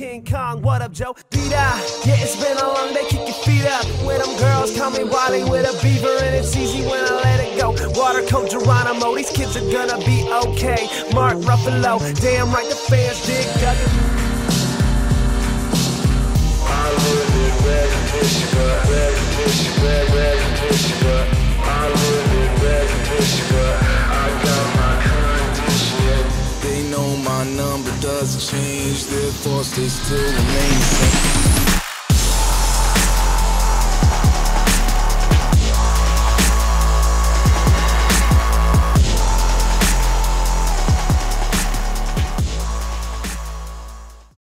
King Kong, what up, Joe? Beat out. Yeah, it's been a long day, kick your feet up. When them girls call me Wally with a beaver, and it's easy when I let it go. Water Geronimo, these kids are gonna be okay. Mark Ruffalo, damn right, the fans dig. My number doesn't change, therefore they still remain the same.